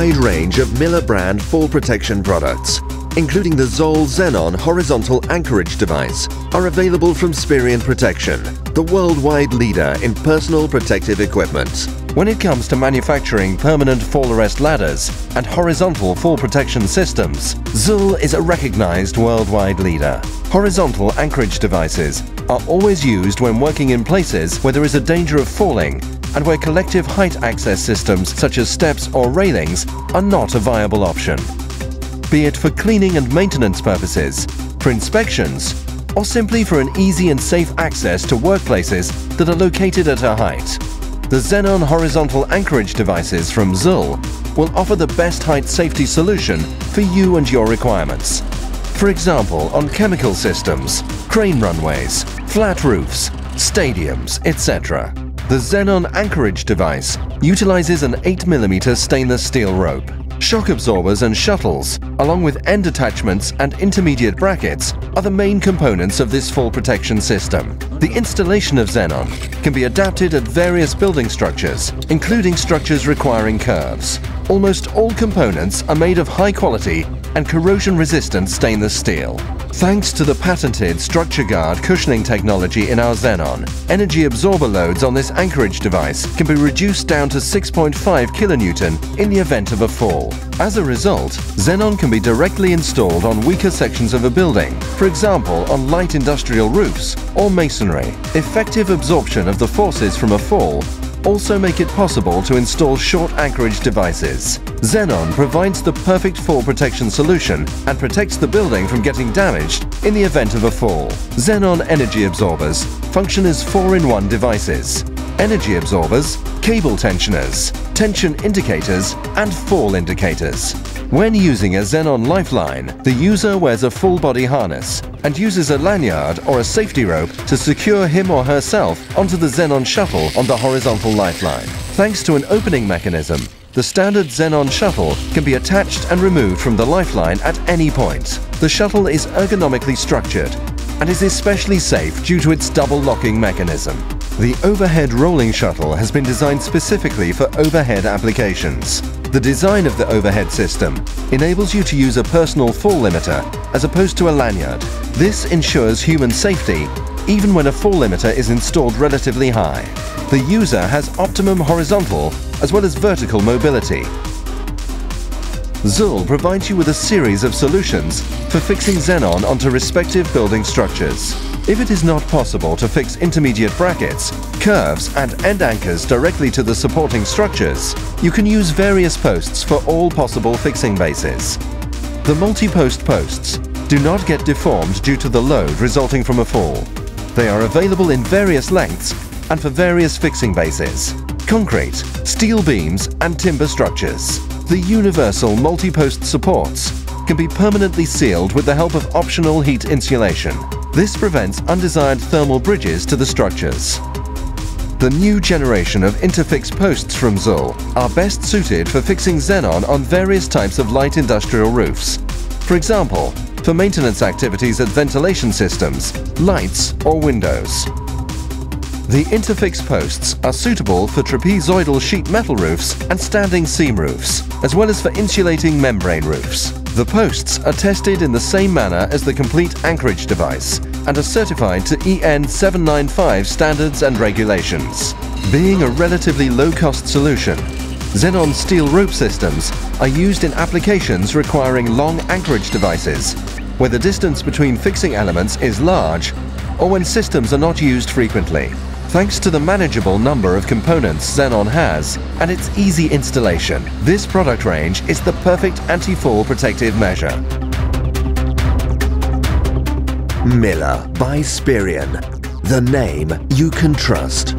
wide range of Miller brand fall protection products, including the Söll Xenon horizontal anchorage device, are available from Sperian Protection, the worldwide leader in personal protective equipment. When it comes to manufacturing permanent fall arrest ladders and horizontal fall protection systems, Söll is a recognized worldwide leader. Horizontal anchorage devices are always used when working in places where there is a danger of falling and where collective height access systems such as steps or railings are not a viable option. Be it for cleaning and maintenance purposes, for inspections, or simply for an easy and safe access to workplaces that are located at a height. The Xenon horizontal anchorage devices from Söll will offer the best height safety solution for you and your requirements. For example, on chemical systems, crane runways, flat roofs, stadiums, etc. The Xenon anchorage device utilizes an 8mm stainless steel rope. Shock absorbers and shuttles, along with end attachments and intermediate brackets, are the main components of this fall protection system. The installation of Xenon can be adapted at various building structures, including structures requiring curves. Almost all components are made of high quality and corrosion-resistant stainless steel. Thanks to the patented Structure Guard cushioning technology in our Xenon, energy absorber loads on this anchorage device can be reduced down to 6.5 kilonewton in the event of a fall. As a result, Xenon can be directly installed on weaker sections of a building, for example on light industrial roofs or masonry. Effective absorption of the forces from a fall also make it possible to install short anchorage devices. Xenon provides the perfect fall protection solution and protects the building from getting damaged in the event of a fall. Xenon energy absorbers function as 4-in-1 devices. Energy absorbers, cable tensioners, tension indicators and fall indicators. When using a Xenon Lifeline, the user wears a full body harness and uses a lanyard or a safety rope to secure him or herself onto the Xenon shuttle on the horizontal lifeline. Thanks to an opening mechanism, the standard Xenon shuttle can be attached and removed from the lifeline at any point. The shuttle is ergonomically structured and is especially safe due to its double locking mechanism. The overhead rolling shuttle has been designed specifically for overhead applications. The design of the overhead system enables you to use a personal fall limiter as opposed to a lanyard. This ensures human safety even when a fall limiter is installed relatively high. The user has optimum horizontal as well as vertical mobility. Söll provides you with a series of solutions for fixing Xenon onto respective building structures. If it is not possible to fix intermediate brackets, curves and end anchors directly to the supporting structures, you can use various posts for all possible fixing bases. The multi-post posts do not get deformed due to the load resulting from a fall. They are available in various lengths and for various fixing bases. Concrete, steel beams and timber structures. The universal multi-post supports can be permanently sealed with the help of optional heat insulation. This prevents undesired thermal bridges to the structures. The new generation of Interfix posts from Söll are best suited for fixing xenon on various types of light industrial roofs. For example, for maintenance activities at ventilation systems, lights or windows. The Interfix posts are suitable for trapezoidal sheet metal roofs and standing seam roofs, as well as for insulating membrane roofs. The posts are tested in the same manner as the complete anchorage device and are certified to EN 795 standards and regulations. Being a relatively low-cost solution, Xenon steel rope systems are used in applications requiring long anchorage devices, where the distance between fixing elements is large or when systems are not used frequently. Thanks to the manageable number of components Xenon has and its easy installation, this product range is the perfect anti-fall protective measure. Miller by Sperian. The name you can trust.